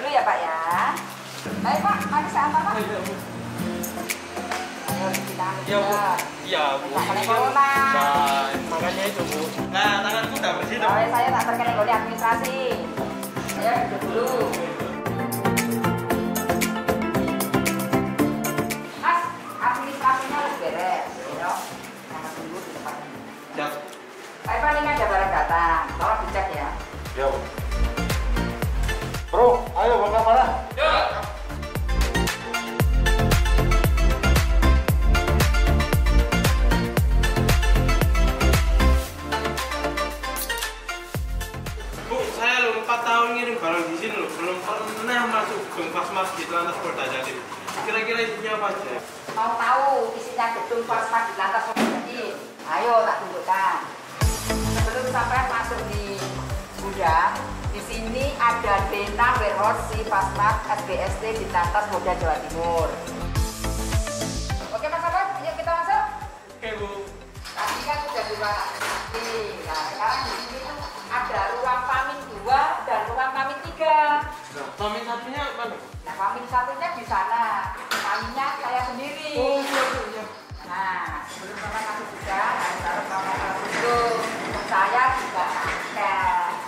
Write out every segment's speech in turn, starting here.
Dulu ya Pak ya. Baik Pak, mari saya antar Pak. Ayo, Bu. Ayo kita ambil Iya, Bu. Iya, Bu. Ini kan-. Nah, makanya itu, Bu. Nah, tanganku udah bersih. Soalnya saya tak terkena oleh administrasi. Saya loh 4 tahun ngirim barang di sini loh, belum pernah masuk geng Pasmas di lantas Polda Jatim. Kira-kira isinya apa aja? Mau tahu isinya gedung Pasmat di lantas jadi ayo tak tunjukkan. Sebelum sampai masuk di gudang, di sini ada Dena Warehouse si Pasmat SBST di lantas Polda Jawa Timur. Oke Mas Abang, yuk kita masuk. Oke, Bu. Tadi kan sudah di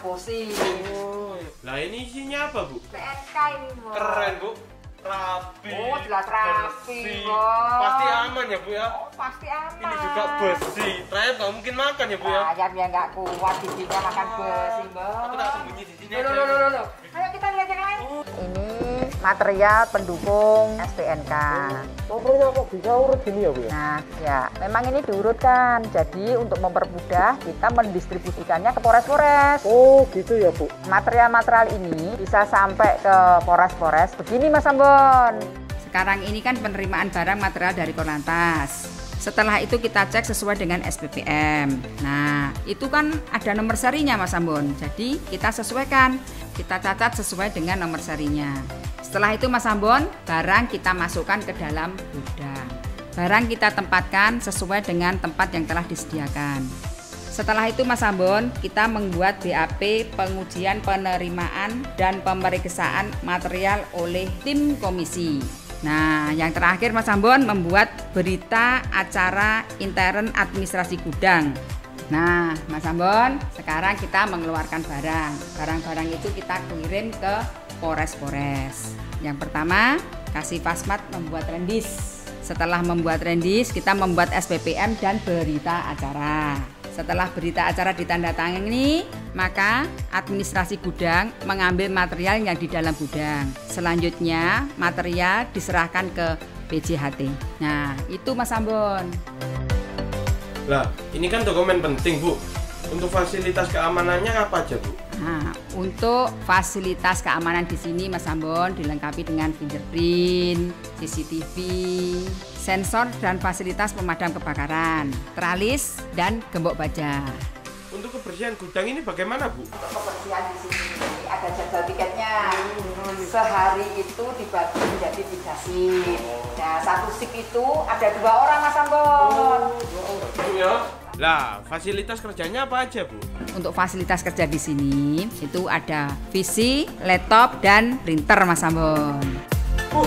Oh, iya. Lah ini isinya apa, Bu? PNK ini, Bos. Keren, Bu. Rapi. Oh, jelas rapi, bersih. Bos. Pasti aman ya, Bu ya? Oh, pasti aman. Ini juga bersih. Rakyat nggak mungkin makan ya, Bu ya? Ayam yang nggak kuat giginya makan besi, Bos. Aku tak sembunyi di sini. Loh, loh, loh, loh. Ayo kita lihat yang lain. Oh. Ini material pendukung STNK. Nomornya kok bisa urut gini ya, Bu ya? Nah, ya, memang ini diurutkan. Jadi untuk mempermudah kita mendistribusikannya ke Polres-Polres. Oh, gitu ya, Bu. Material-material ini bisa sampai ke Polres-Polres. Begini Mas Ambon. Sekarang ini kan penerimaan barang material dari Korlantas. Setelah itu kita cek sesuai dengan SPPM. Nah, itu kan ada nomor serinya Mas Ambon. Jadi kita sesuaikan. Kita catat sesuai dengan nomor serinya. Setelah itu Mas Ambon, barang kita masukkan ke dalam gudang. Barang kita tempatkan sesuai dengan tempat yang telah disediakan. Setelah itu Mas Ambon, kita membuat BAP pengujian penerimaan dan pemeriksaan material oleh tim komisi. Nah, yang terakhir Mas Ambon membuat berita acara intern administrasi gudang. Nah, Mas Ambon, sekarang kita mengeluarkan barang. Barang-barang itu kita kirim ke Polres-Polres. Yang pertama, kasih Pasmat membuat rendis. Setelah membuat rendis, kita membuat SPPM dan berita acara. Setelah berita acara ditandatangani, maka administrasi gudang mengambil material yang di dalam gudang. Selanjutnya, material diserahkan ke PJHT. Nah, itu Mas Ambon. Lah, ini kan dokumen penting, Bu. Untuk fasilitas keamanannya apa aja, Bu? Nah, untuk fasilitas keamanan di sini Mas Ambon dilengkapi dengan fingerprint, CCTV, sensor dan fasilitas pemadam kebakaran, tralis dan gembok baja. Untuk kebersihan gudang ini bagaimana, Bu? Untuk kebersihan di sini ada jadwal piketnya. Sehari itu dibagi menjadi tiga shift. Nah, satu shift itu ada dua orang Mas Ambon. Bu ya. Lah, fasilitas kerjanya apa aja, Bu? Untuk fasilitas kerja di sini itu ada PC, laptop dan printer Mas Ambon. Bu,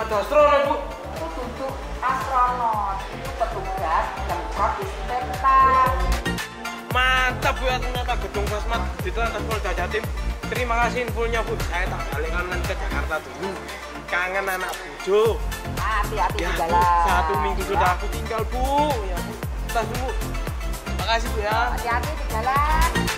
ada astronot, Bu. Untuk astronot itu petugas semprot disinfektan. Mantap, Bu ya ternyata gedung Fasmat di Telantas Polda Jatim. Terima kasih infonya, Bu. Saya tak balik kanan ke Jakarta dulu. Kangen anak bujo. Hati-hati Ya, di jalan. satu minggu sudah aku tinggal, Bu. Ya, Bu. Tas dulu. Makasih, Bu ya. Hati-hati di jalan.